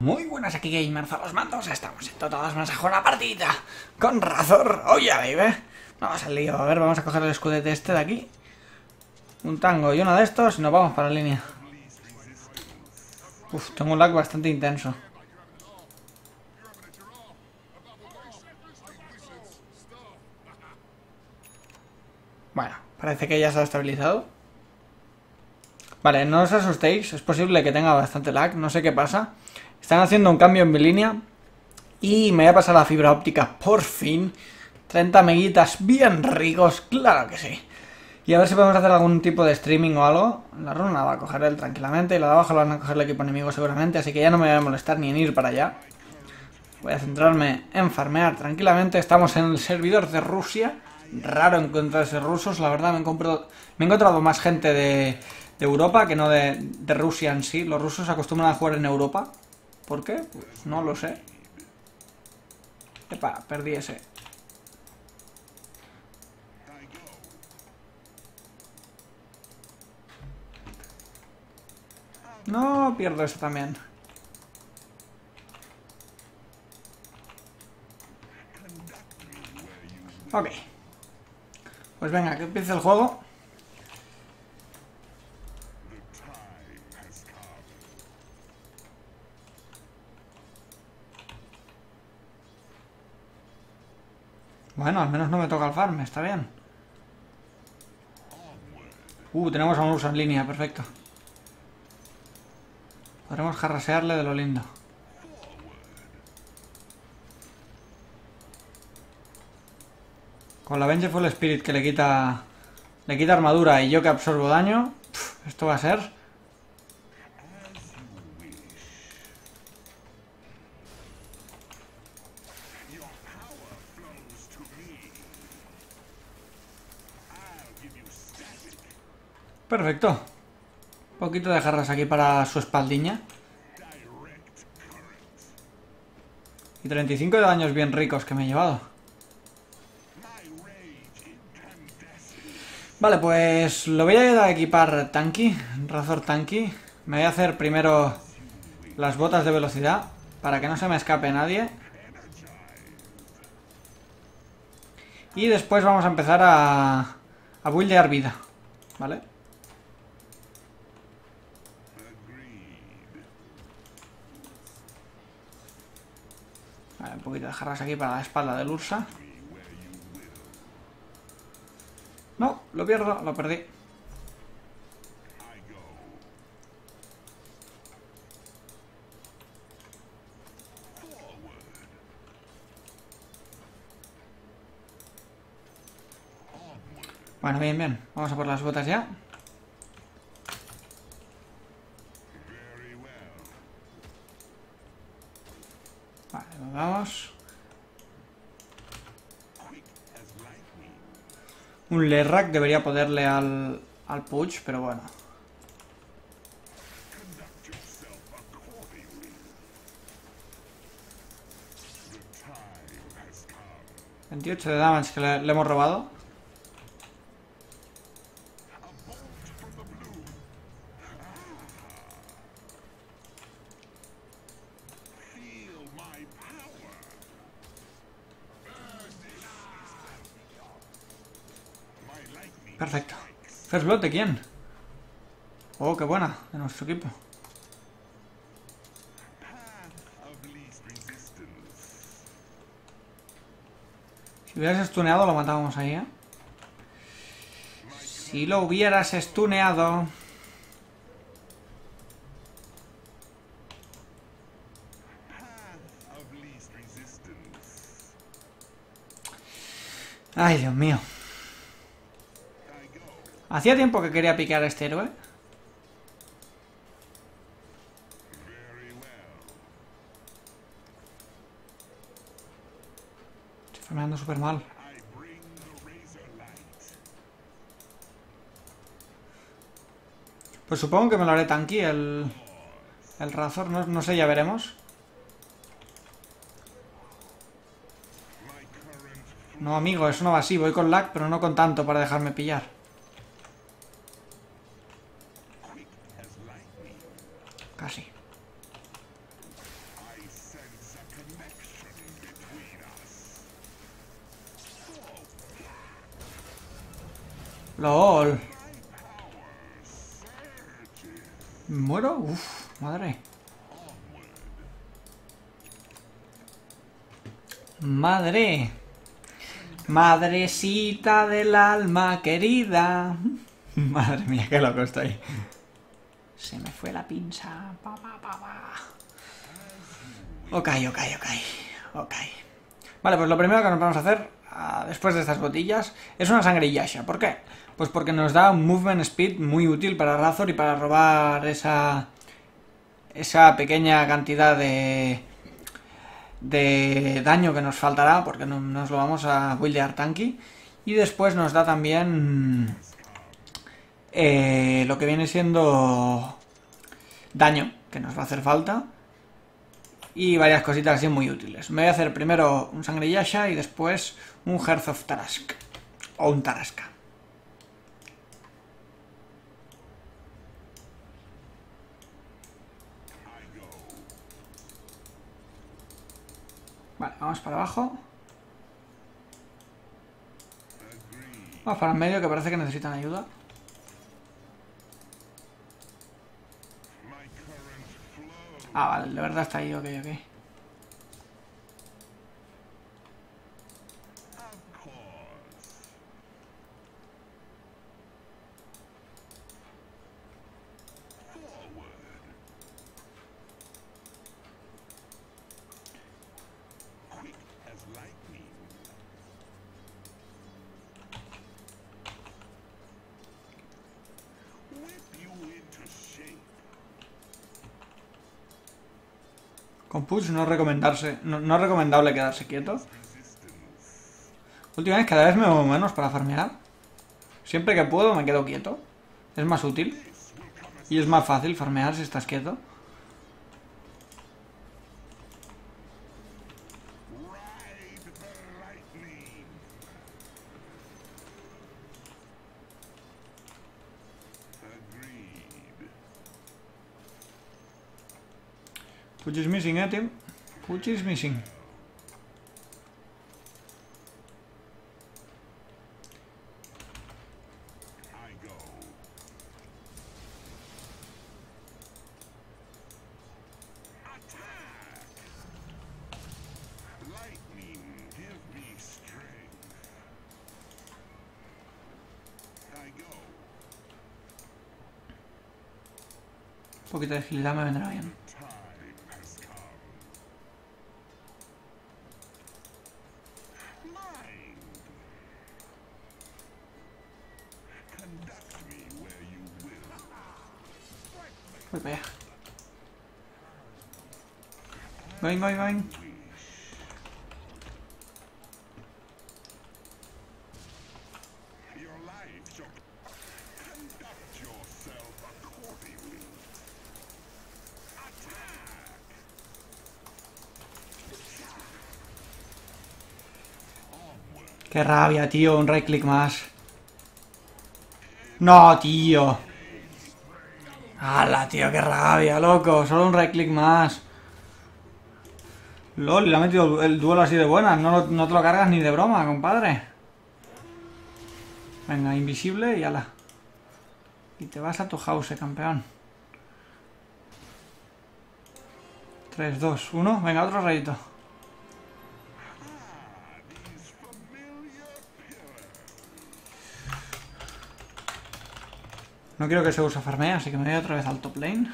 Muy buenas aquí Gamers a los mandos, estamos en todas más a una partida. Con Razor, oye baby Vamos al lío, a ver, vamos a coger el escudete este de aquí. Un tango y uno de estos. Y nos vamos para la línea. Uf, tengo un lag bastante intenso. Bueno, parece que ya se ha estabilizado. Vale, no os asustéis, es posible que tenga bastante lag, no sé qué pasa están haciendo un cambio en mi línea y me voy a pasar la fibra óptica por fin. 30 meguitas bien ricos, claro que sí. Y a ver si podemos hacer algún tipo de streaming o algo. La runa va a coger él tranquilamente y la de abajo la van a coger el equipo enemigo seguramente, así que ya no me voy a molestar ni en ir para allá. Voy a centrarme en farmear tranquilamente. Estamos en el servidor de Rusia. Raro encontrarse rusos, la verdad me me he encontrado más gente de, Europa que no de, de Rusia en sí. Los rusos acostumbran a jugar en Europa. ¿Por qué? Pues no lo sé. Epa, perdí ese. No, pierdo ese también. Ok. Pues venga, que empiece el juego. Bueno, al menos no me toca el farm, está bien. Uh, tenemos a un uso en línea, perfecto. Podremos jarrasearle de lo lindo. Con la Vengeful Spirit que le quita... Le quita armadura y yo que absorbo daño... esto va a ser... Perfecto. Un poquito de jarras aquí para su espaldiña. Y 35 de daños bien ricos que me he llevado. Vale, pues lo voy a equipar tanky, razor tanky. Me voy a hacer primero las botas de velocidad para que no se me escape nadie. Y después vamos a empezar a, a buildear vida, ¿vale? Un poquito de jarras aquí para la espalda del Ursa. No, lo pierdo, lo perdí. Bueno, bien, bien. Vamos a por las botas ya. Vamos. Un Lerrak debería poderle al, al Puch, pero bueno. ¿28 de damage que le hemos robado? Perfecto. Blood, ¿de quién? Oh, qué buena, de nuestro equipo. Si hubieras stuneado, lo matábamos ahí, ¿eh? Si lo hubieras stuneado... Ay, Dios mío. Hacía tiempo que quería picar a este héroe. Estoy farmeando súper mal. Pues supongo que me lo haré tanky el, el Razor. No, no sé, ya veremos. No, amigo, eso no va así. Voy con lag, pero no con tanto para dejarme pillar. LOL. ¿Me ¿Muero? Uf, madre. Madre. Madrecita del alma querida. Madre mía, qué loco estoy. Se me fue la pinza. Pa, pa. Ok, ok, ok. Ok. Vale, pues lo primero que nos vamos a hacer ah, después de estas botillas es una sangre yasha. ¿Por qué? Pues porque nos da un movement speed muy útil para Razor y para robar esa esa pequeña cantidad de de daño que nos faltará porque no, nos lo vamos a buildear tanky y después nos da también eh, lo que viene siendo daño que nos va a hacer falta y varias cositas así muy útiles. Me voy a hacer primero un Sangre Yasha y después un Hearth of Tarask. O un Tarasca. Vale, vamos para abajo. Vamos para el medio que parece que necesitan ayuda. Ah, vale, de verdad está ahí, ok, ok. Push no recomendarse, no, es recomendable quedarse quieto. Últimamente cada vez me muevo menos para farmear. Siempre que puedo me quedo quieto. Es más útil. Y es más fácil farmear si estás quieto. Puch is missing, eh, Tim? Puch is missing. Un poquito de agilidad me vendrá bien. Voy para allá. Going, going, going. Qué rabia, tío. Un right click más. No, tío. ¡Hala, tío! ¡Qué rabia, loco! Solo un right click más. LOL, le ha metido el duelo así de buenas. No, no te lo cargas ni de broma, compadre. Venga, invisible y ala. Y te vas a tu house, campeón. 3, 2, 1. Venga, otro rayito. No quiero que se use farmea, así que me voy otra vez al top lane.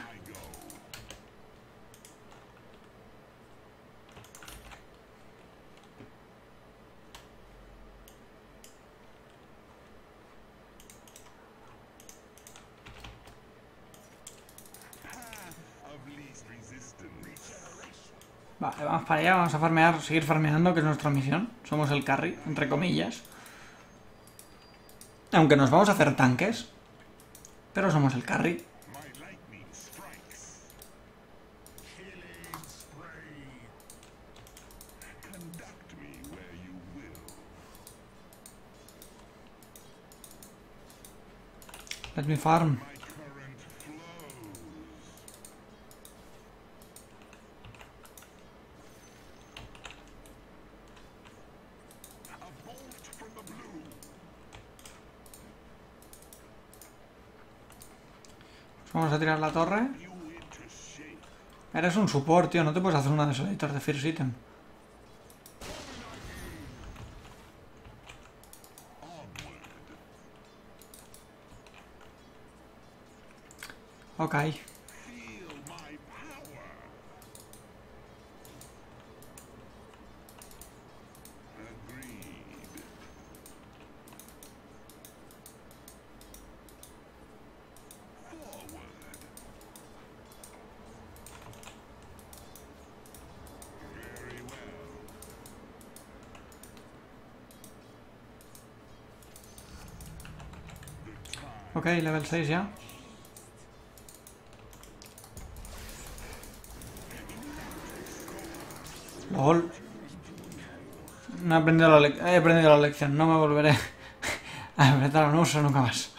Vale, vamos para allá, vamos a farmear, seguir farmeando, que es nuestra misión. Somos el carry, entre comillas. Aunque nos vamos a hacer tanques, pero somos el carry. Let me farm. Vamos a tirar la torre. Eres un support, tío. No te puedes hacer una de solitos de First Item. Ok. Ok, level 6 ya. LOL. No he aprendido la, le- he aprendido la lección. No me volveré a enfrentar a un uso nunca más.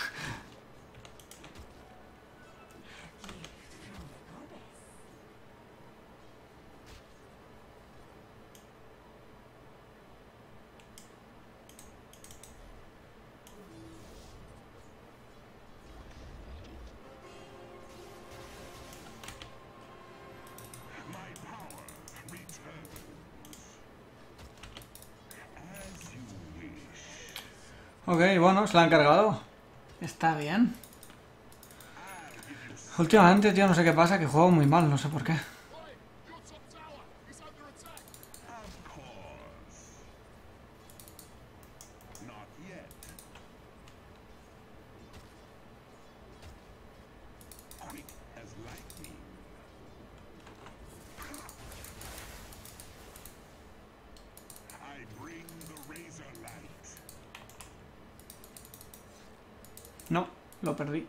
Bueno, se la han cargado. Está bien. Últimamente, tío, no sé qué pasa, que juego muy mal, no sé por qué. Lo perdí.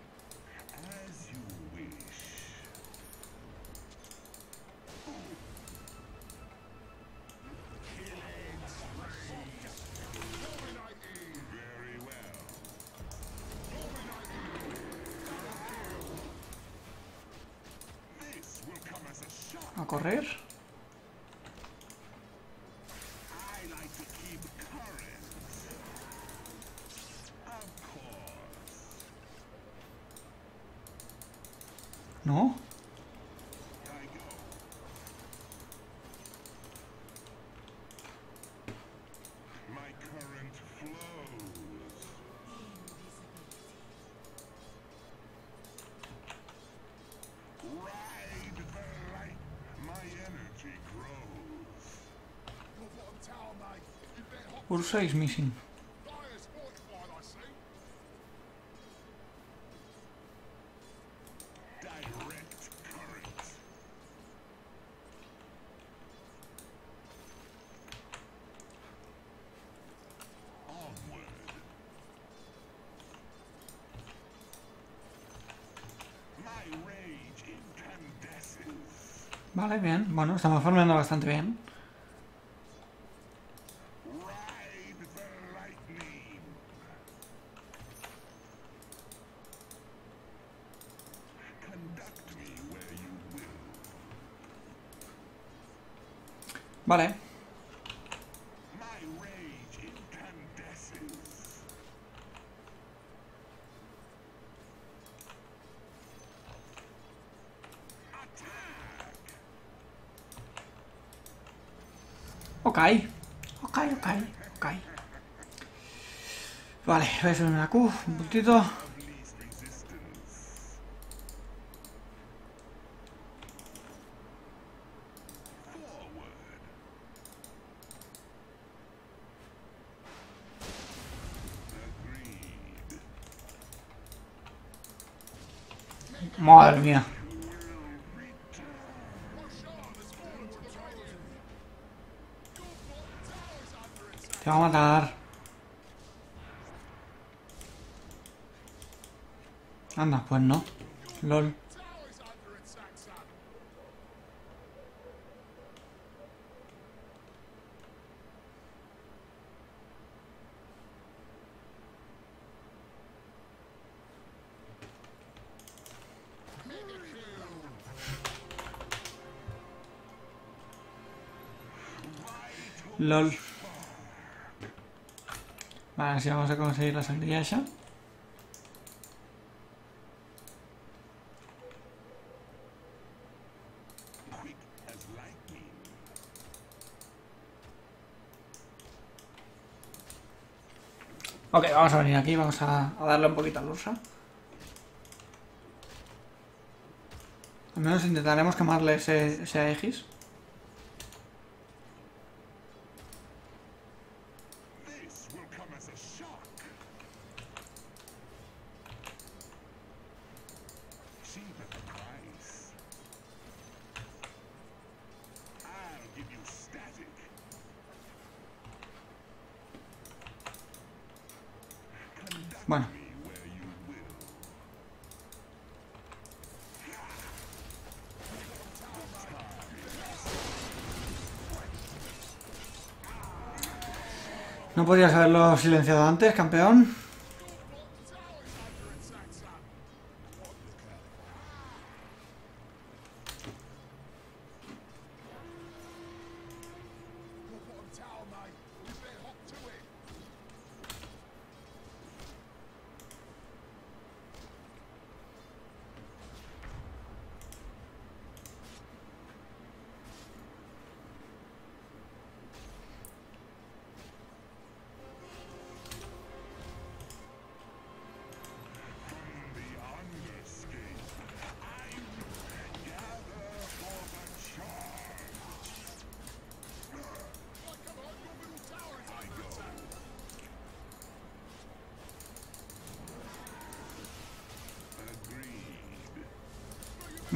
Rage incandesces. Vale, bien. Bueno, estamos farmeando bastante bien. Vale. Ok. Ok, ok, ok. Vale, voy a subir una Q, un puntito. Of least resistance. Forward. Agreed. Madre mía. Te va a matar. Anda, pues no. LOL. LOL. Vale, si vamos a conseguir la sangría esa. Ok, vamos a venir aquí, vamos a, a darle un poquito al Ursa. Al menos intentaremos quemarle ese, ese Aegis. ¿No podrías haberlo silenciado antes, campeón?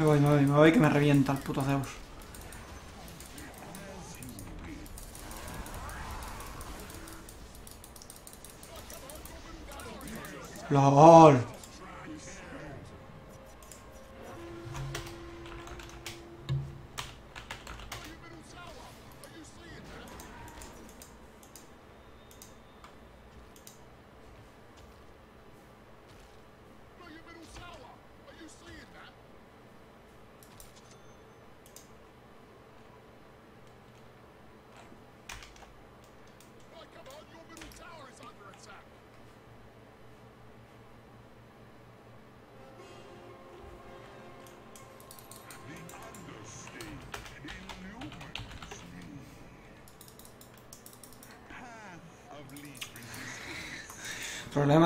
Me voy, me voy, me voy que me revienta el puto Zeus. LOL.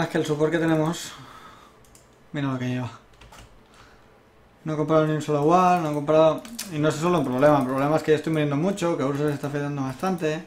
Es que el support que tenemos... Mira lo que lleva. No he comprado ni un solo wall, no he comprado... Y no es solo un problema, el problema es que estoy muriendo mucho, que Ursa se está afectando bastante.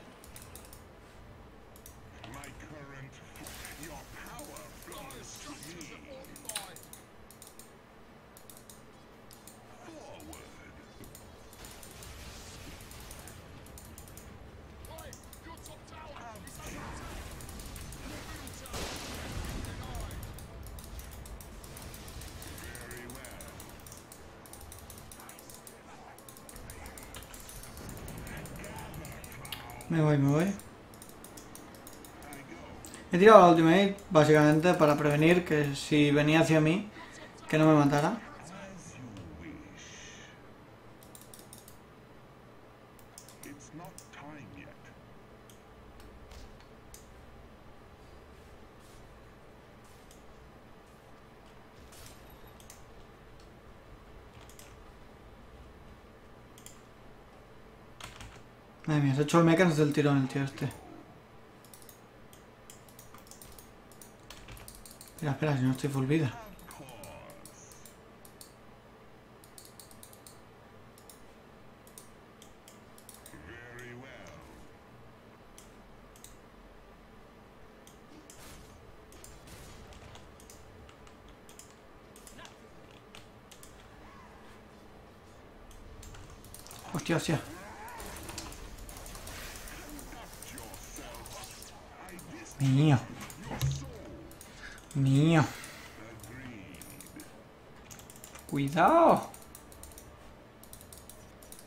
Tirado la ultimate básicamente para prevenir que si venía hacia mí, que no me matara. Madre mía, se ha hecho el mecha desde el tirón el tío este. Espera, espera, no estoy full vida. Hostia, hostia. Mío. Mío. Cuidado.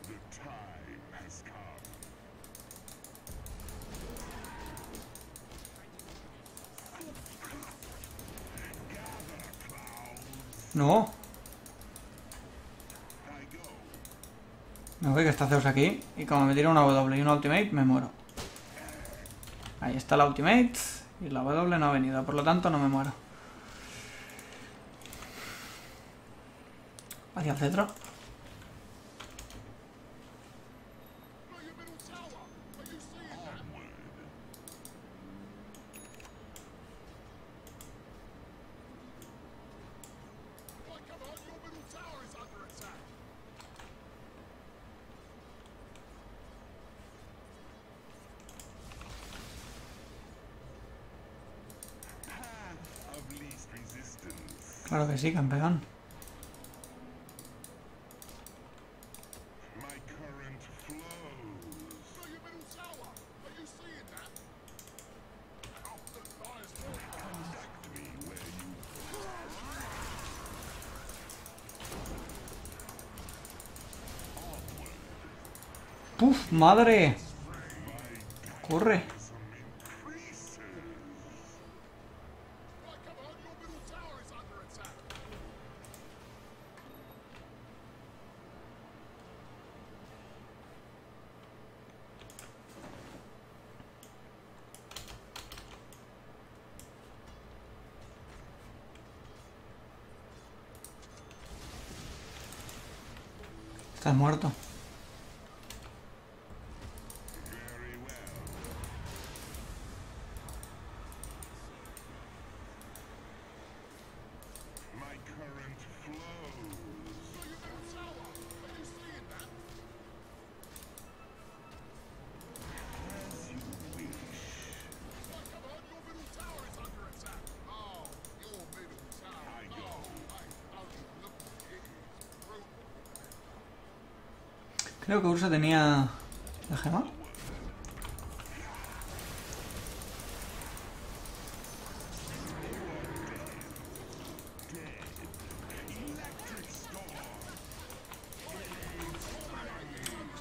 The time has come. No. I go. Me voy que está Zeus aquí. Y como me tira una W y una ultimate, me muero. Ahí está la ultimate. Y la W no ha venido. Por lo tanto, no me muero. Hacia el centro. Conduct me where you ¡Puf! ¡Madre! ¡Corre! Muerto. Creo que Ursa tenía... ¿La gema?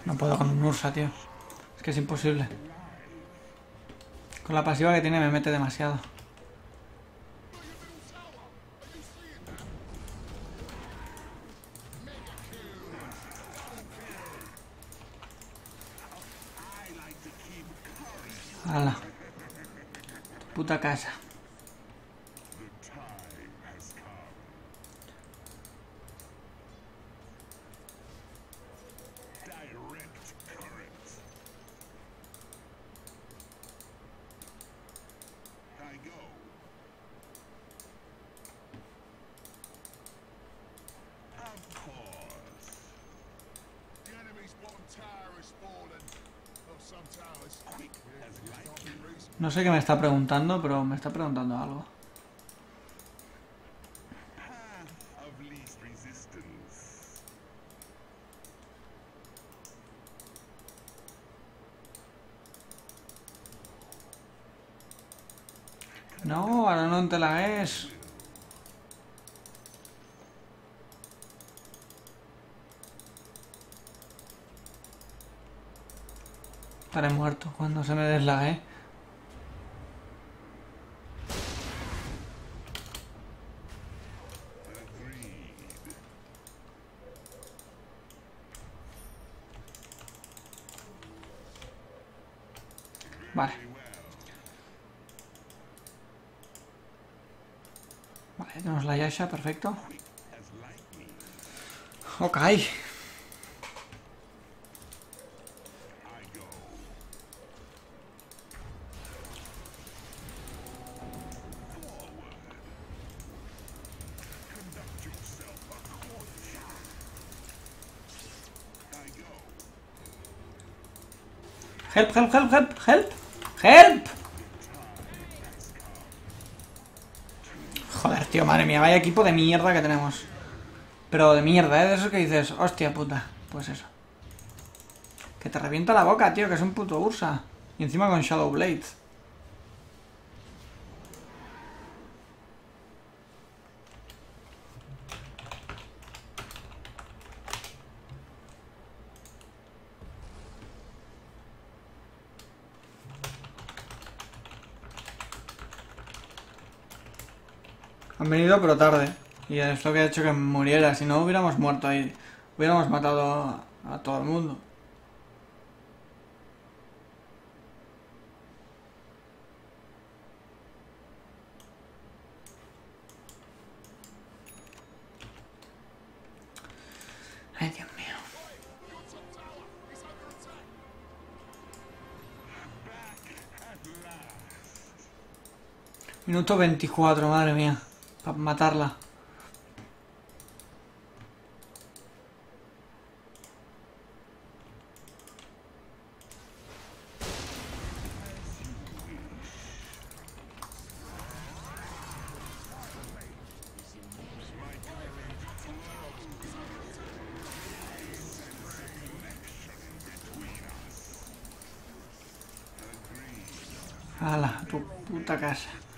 No puedo con un Ursa, tío. Es que es imposible. Con la pasiva que tiene me mete demasiado. Hala. Tu puta casa. No sé qué me está preguntando, pero me está preguntando algo. No, ahora no te la es. Estaré muerto cuando se me deslague. Agreed. Vale, Very well. vale, tenemos la Yasha, perfecto. As lightning. Ok. I go. Forward. Conduct yourself accordingly. I go. Help, help, help, help, help. Help. Madre vaya equipo de mierda que tenemos. Pero de mierda, ¿eh? De eso que dices, hostia puta. Pues eso. Que te revienta la boca, tío, que es un puto Ursa. Y encima con Shadow Blade. Venido pero tarde. Y es lo que ha hecho que muriera. Si no hubiéramos muerto ahí. Hubiéramos matado a, a todo el mundo. Ay, Dios mío. Minuto 24, madre mía. Para matarla. Ala, tu puta casa.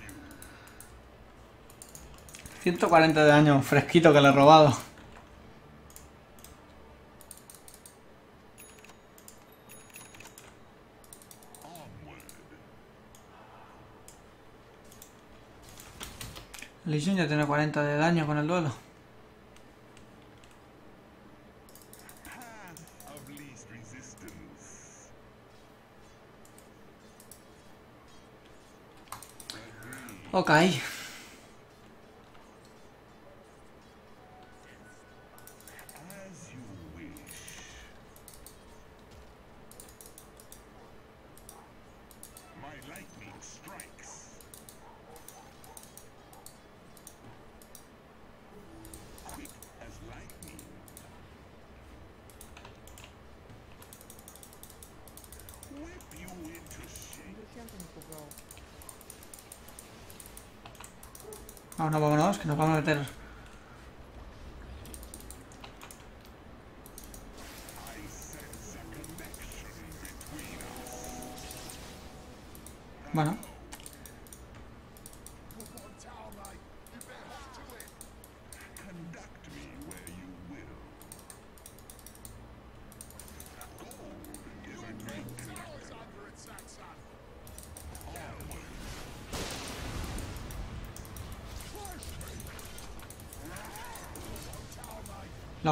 140 de daño fresquito que le he robado. Lee Sin ya tiene 40 de daño con el duelo. Ok.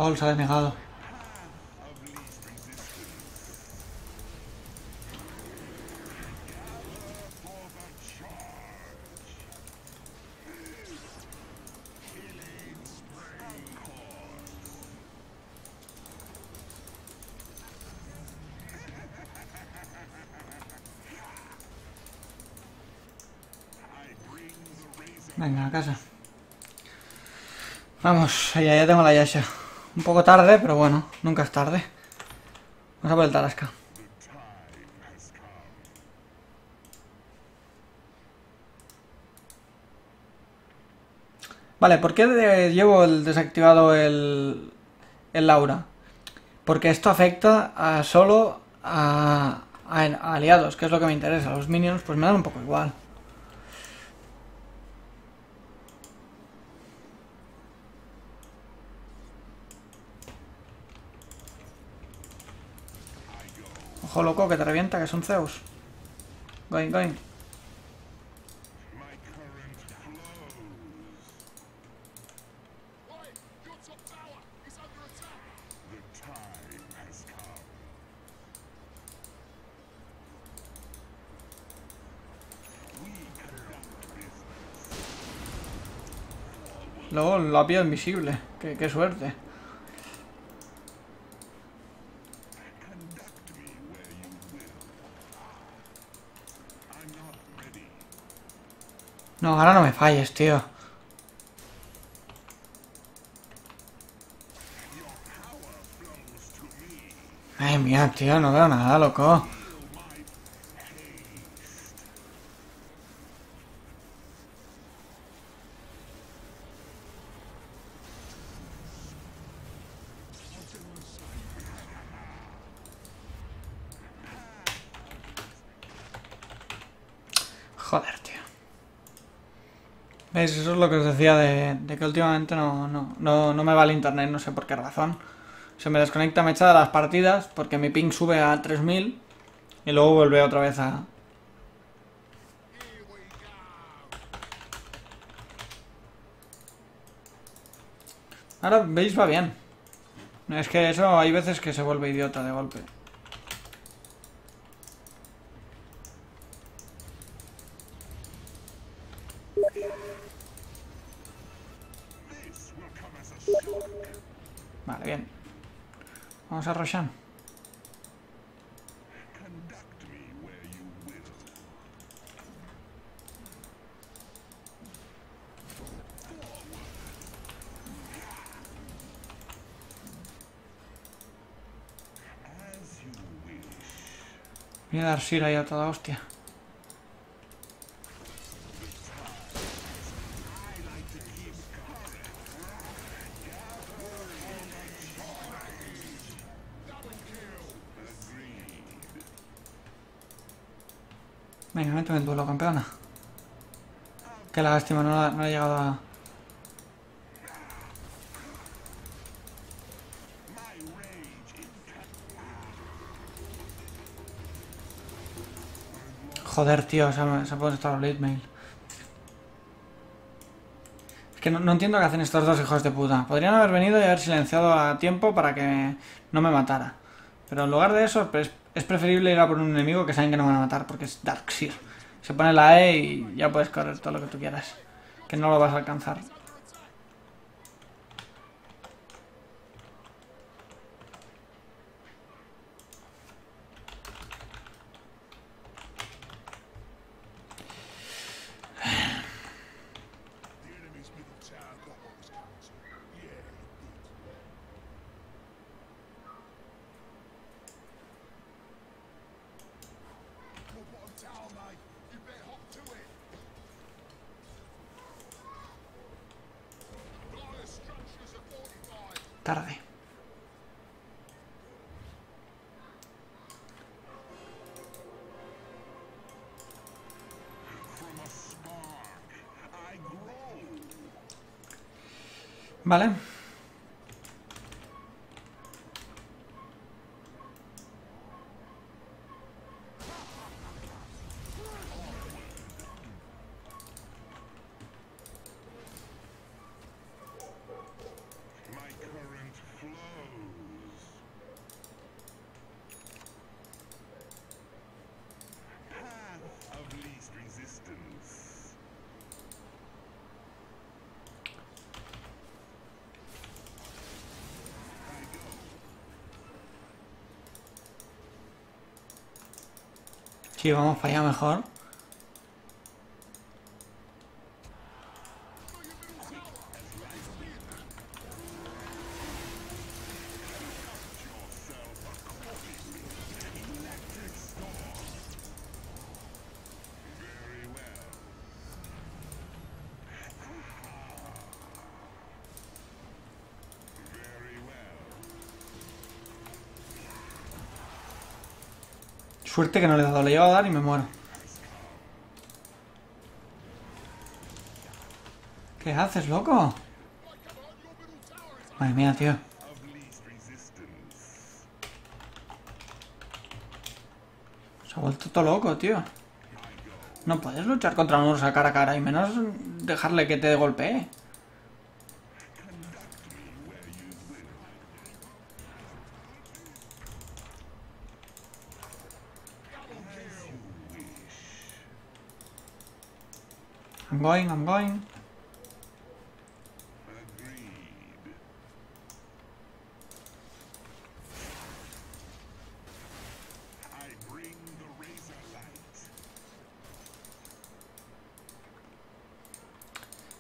Bring the razor. Venga, a casa. Vamos, ya, ya tengo la Yasha. Un poco tarde, pero bueno, nunca es tarde. Vamos a por el Tarasca. Vale, ¿por qué llevo el desactivado el, el Laura? Porque esto afecta a solo a, a- a aliados, que es lo que me interesa. Los minions pues me dan un poco igual. Ojo loco que te revienta, que son Zeus. Going, going. Luego la invisible. Qué suerte. No, ahora no me falles, tío. Ay, mía, tío, no veo nada, loco. Eso es lo que os decía de, que últimamente no, no, no, no me va el internet, no sé por qué razón. Se me desconecta, me echa de las partidas porque mi ping sube a 3000 y luego vuelve otra vez a... Ahora, ¿veis? Va bien. Es que eso hay veces que se vuelve idiota de golpe. Vamos a Roshan. Voy a dar Sira a toda hostia. En duelo, campeona. Qué lástima, no, la- no he llegado a... Joder, tío, se ha, ha puesto el late mail. Es que no, entiendo qué hacen estos dos hijos de puta. Podrían haber venido y haber silenciado a tiempo para que no me matara. Pero en lugar de eso, es preferible ir a por un enemigo que saben que no van a matar, porque es Darkseer. Se pone la E y ya puedes correr todo lo que tú quieras. Que no lo vas a alcanzar. Vale. Sí, vamos para allá mejor. Suerte que no le he dado, le llevo a dar y me muero. ¿Qué haces, loco? Madre mía, tío. Se ha vuelto todo loco, tío. No puedes luchar contra un ursa cara a cara y menos dejarle que te golpee. Going, I'm going.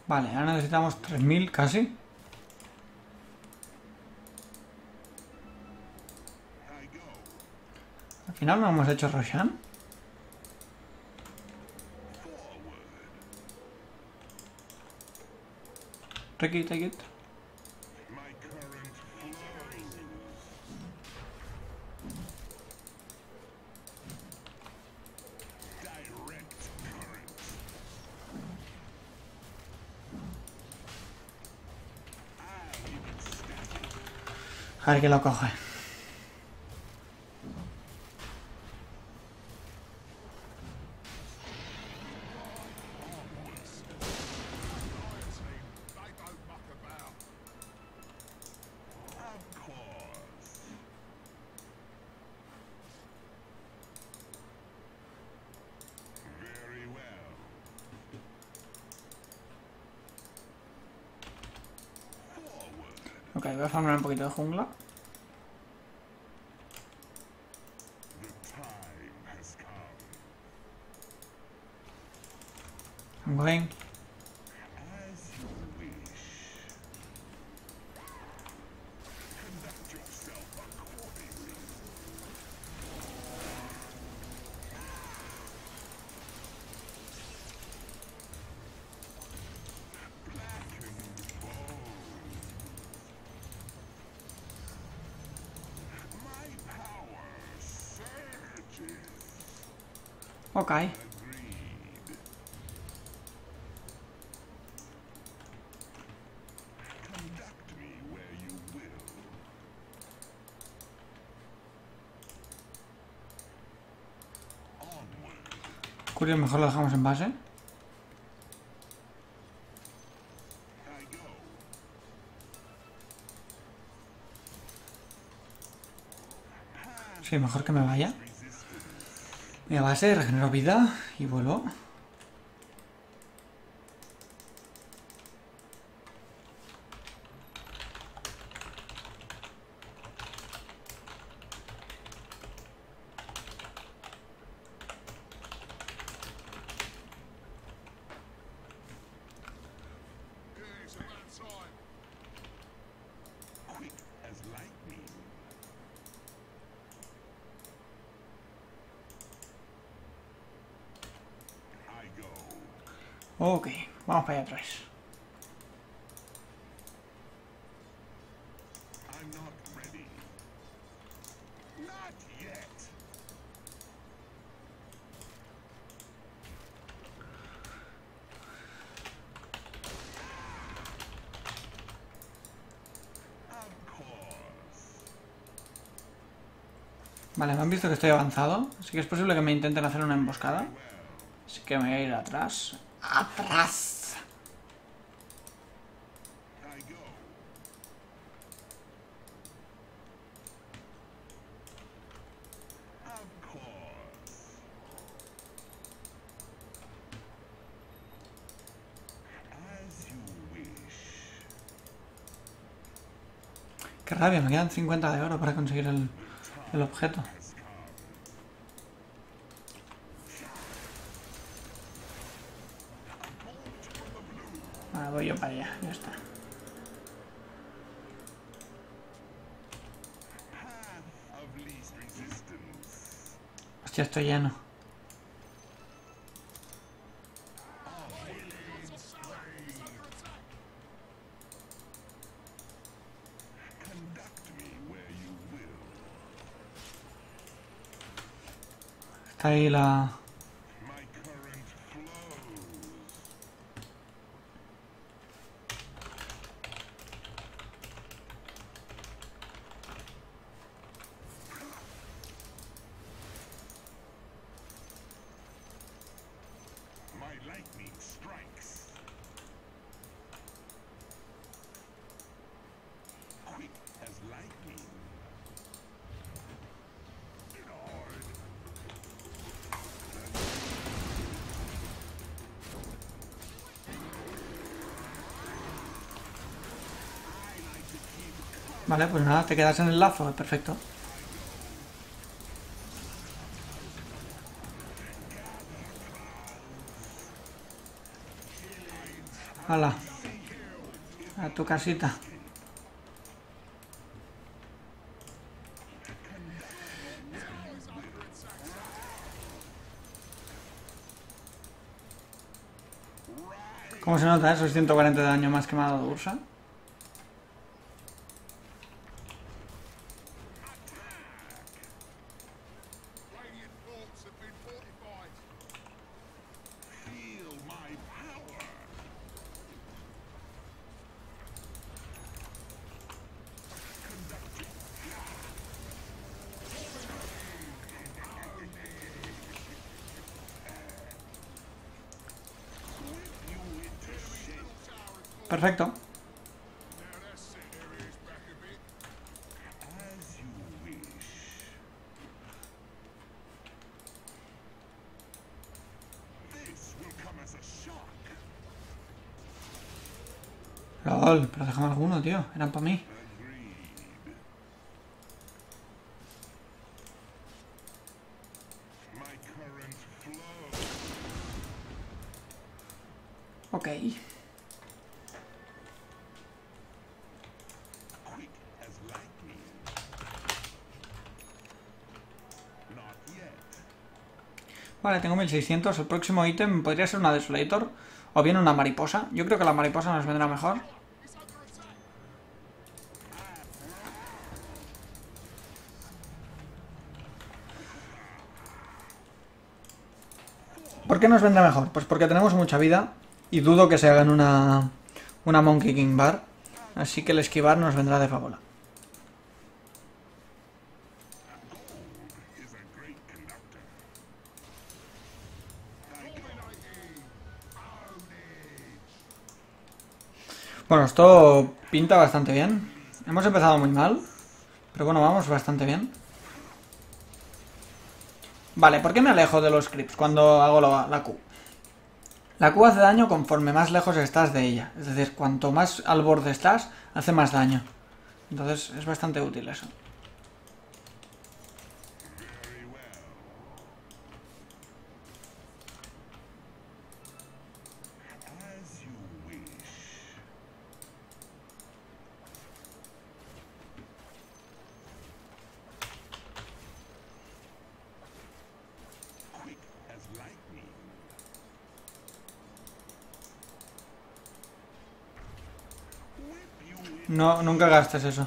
Vale, ahora necesitamos 3000 casi. Al final no hemos hecho Roshan. Forward. Ricky, take it. I'm ecstatic. A ver quién lo coge. Ok. Curio mejor lo dejamos en base. Sí, mejor que me vaya. A base, regenero vida y vuelvo. Vale, me han visto que estoy avanzado. Así que es posible que me intenten hacer una emboscada. Así que me voy a ir atrás. ¡Atrás! Qué rabia, me quedan 50 de oro para conseguir el, el objeto. Ahora voy yo para allá, ya está. Hostia, estoy lleno. Está Vale, pues nada, te quedas en el lazo, perfecto. Hala. A tu casita. ¿Cómo se nota esos 140 de daño más que me ha dado Ursa? Shock. LOL, pero déjame alguno, tío. Eran para mí. Vale, tengo 1600. El próximo ítem podría ser una Desolator o bien una mariposa. Yo creo que la mariposa nos vendrá mejor. ¿Por qué nos vendrá mejor? Pues porque tenemos mucha vida y dudo que se hagan una, una Monkey King Bar. Así que el esquivar nos vendrá de fábula. Bueno, esto pinta bastante bien. Hemos empezado muy mal. Pero bueno, vamos bastante bien. Vale, ¿por qué me alejo de los creeps cuando hago la, la Q? La Q hace daño conforme más lejos estás de ella. Es decir, cuanto más al borde estás, hace más daño. Entonces es bastante útil eso. Nunca gastes eso.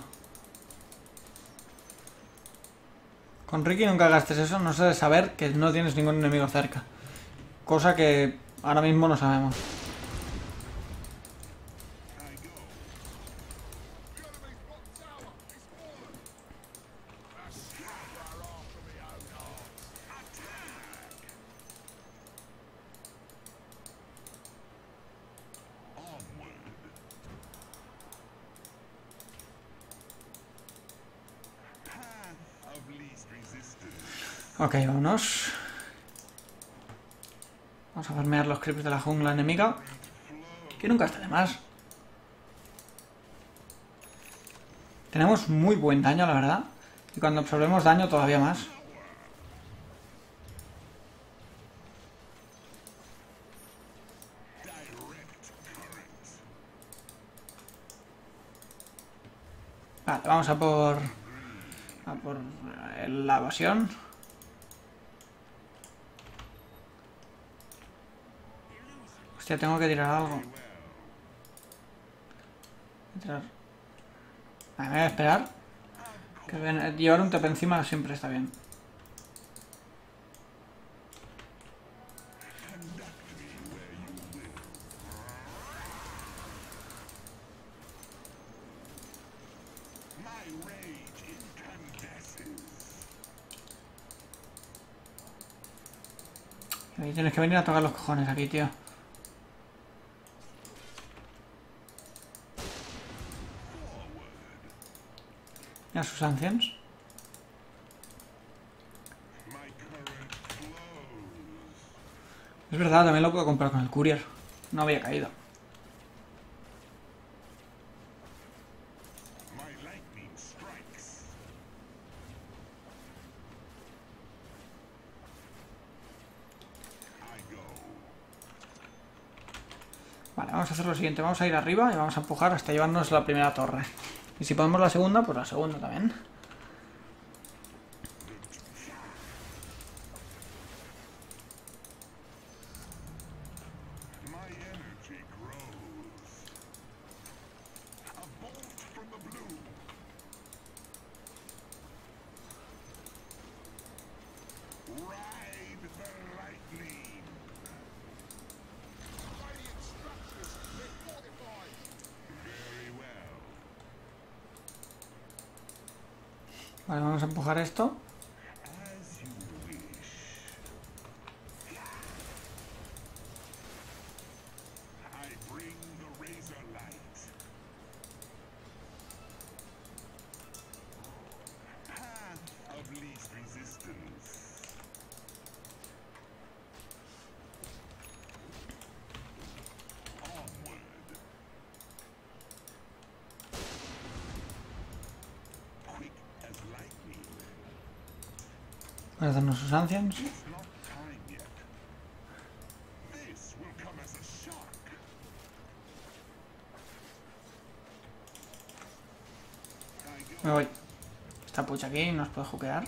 Con Ricky nunca gastes eso, no se debe saber que no tienes ningún enemigo cerca. Cosa que ahora mismo no sabemos. Vamos a farmear los creeps de la jungla enemiga. Que nunca está de más. Tenemos muy buen daño, la verdad. Y cuando absorbemos daño todavía más. Vale, vamos a por... La evasión. Hostia, tengo que tirar algo. A tirar... Vale, me voy a esperar. Que ven- llevar un tepe encima siempre está bien. Tienes que venir a tocar los cojones aquí, tío. Current flows. Es verdad, también lo puedo comprar con el courier. No había caído. Vale, vamos a hacer lo siguiente. Vamos a ir arriba y vamos a empujar hasta llevarnos la primera torre. Y si podemos la segunda, pues la segunda también. Vale, vamos a empujar esto. A shock. I go. Me voy. Está Puch aquí, nos puede juquear.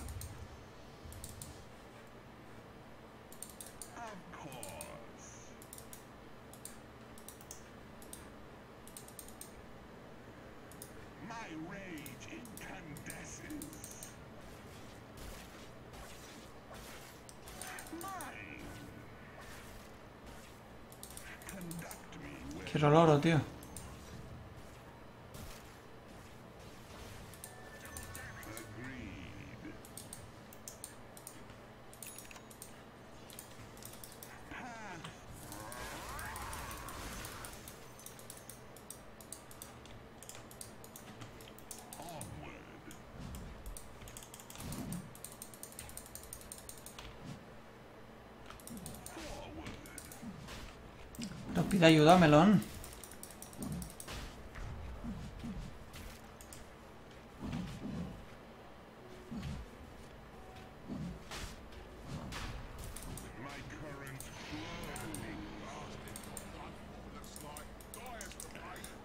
Quiero loro, tío. Pide ayuda, melón.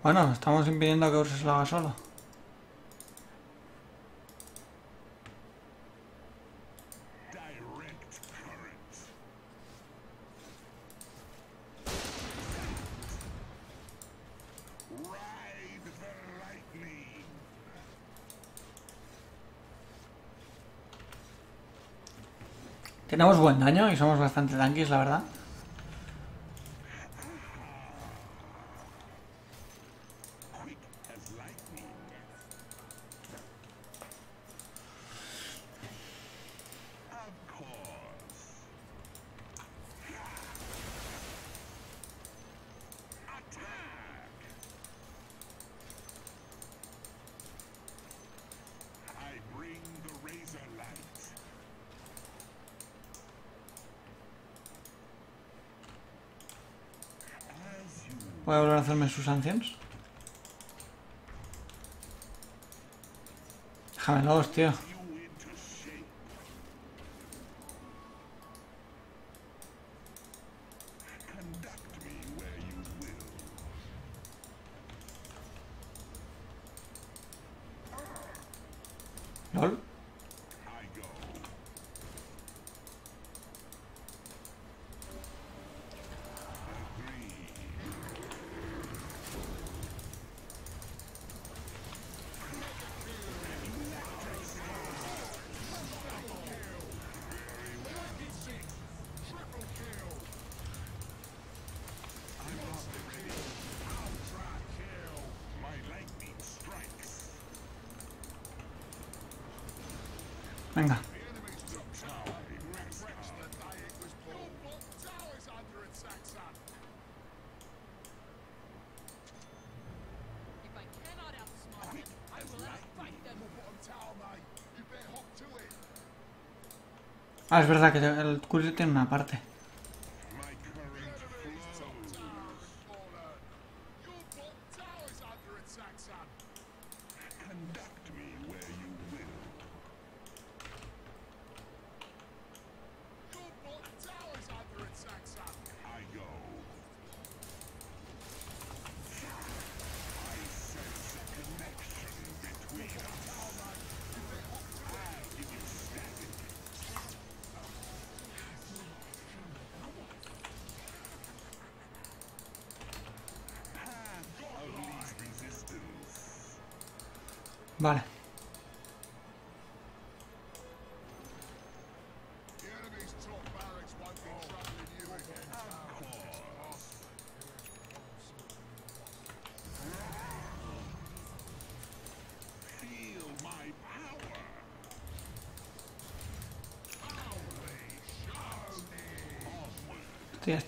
Bueno, estamos impidiendo que Ursus lo haga solo. Tenemos buen daño y somos bastante tanques, la verdad. lançar-me sus sancions? Déjame tío. Ah, es verdad que el curio tiene una parte.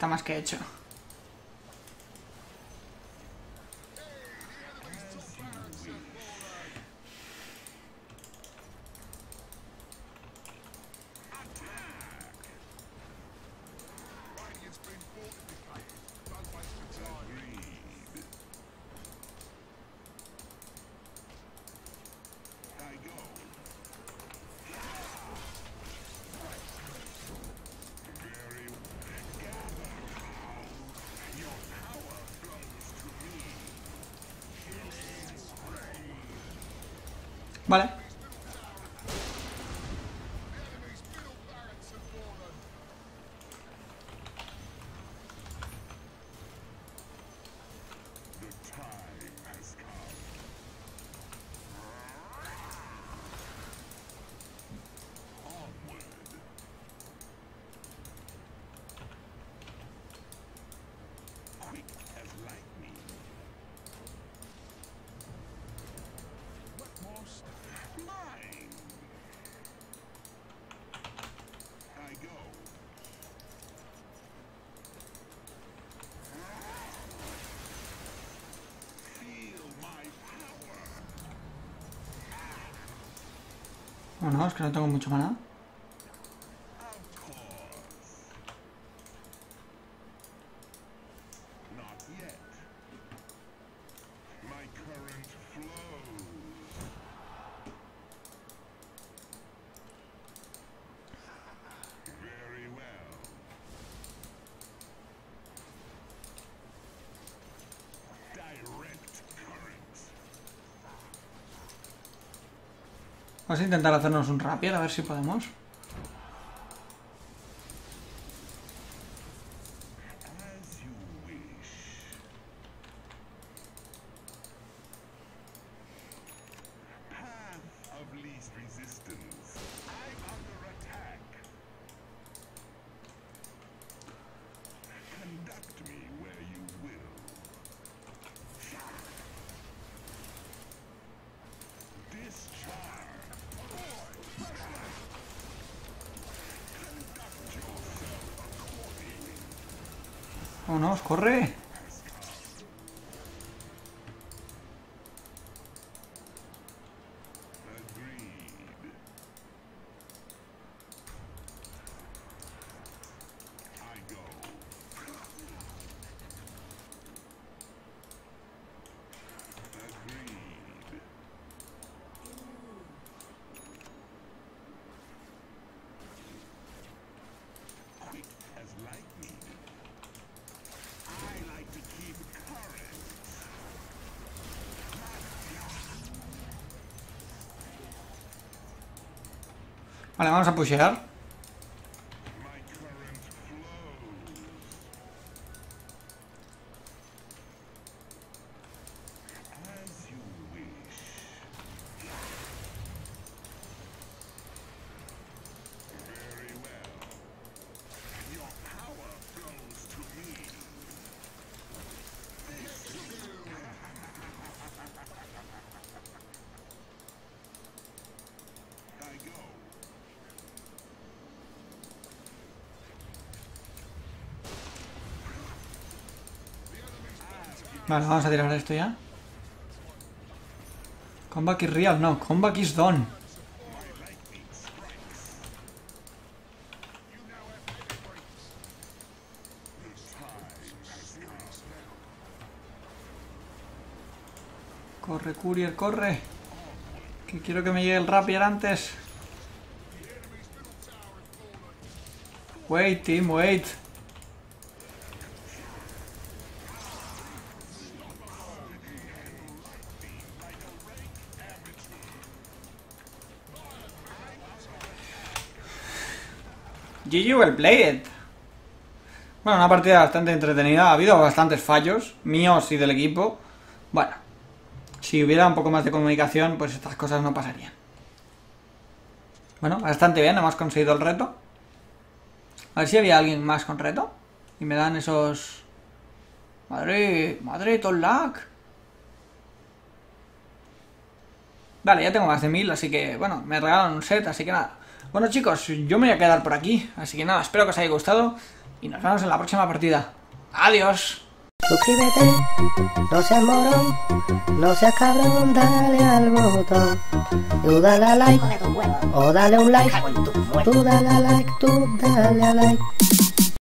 más que hecho. Vale. que no tengo mucho maná. Vamos a intentar hacernos un rapier, a ver si podemos. Corre. Vamos a pushear. Vale, vamos a tirar esto ya. Comeback is real, no. Comeback is done. Corre, Courier, corre. Que quiero que me llegue el Rapier antes. Wait, team, wait. GG well played. Bueno, una partida bastante entretenida. Ha habido bastantes fallos, míos y del equipo. Bueno, si hubiera un poco más de comunicación, pues estas cosas no pasarían. Bueno, bastante bien, hemos conseguido el reto. A ver si había alguien más con reto. Y me dan esos... Madre, madre, todo lag. Vale, ya tengo más de mil, así que, bueno, me regalan un set, así que nada. Bueno chicos, yo me voy a quedar por aquí, así que nada, espero que os haya gustado y nos vemos en la próxima partida. Adiós. Suscríbete, no seas morón, no seas cabrón, dale al botón. Tú dale a like, o dale un like, tú dale a like, tú dale a like.